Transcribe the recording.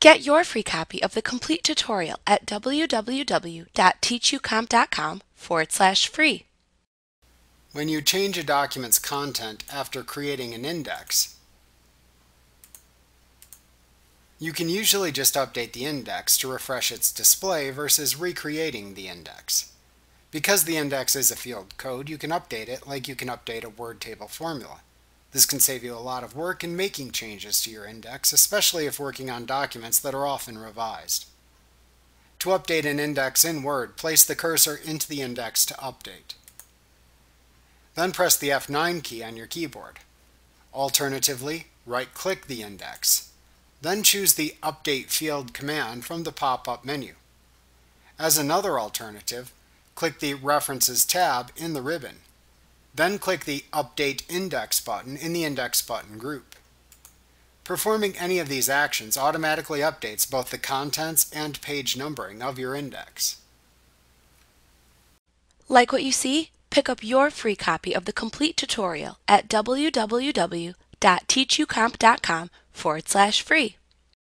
Get your free copy of the complete tutorial at www.teachucomp.com forward slash free. When you change a document's content after creating an index, you can usually just update the index to refresh its display versus recreating the index. Because the index is a field code, you can update it like you can update a word table formula. This can save you a lot of work in making changes to your index, especially if working on documents that are often revised. To update an index in Word, place the cursor into the index to update. Then press the F9 key on your keyboard. Alternatively, right-click the index. Then choose the Update Field command from the pop-up menu. As another alternative, click the References tab in the ribbon. Then click the Update Index button in the Index button group. Performing any of these actions automatically updates both the contents and page numbering of your index. Like what you see? Pick up your free copy of the complete tutorial at www.teachucomp.com forward slash free.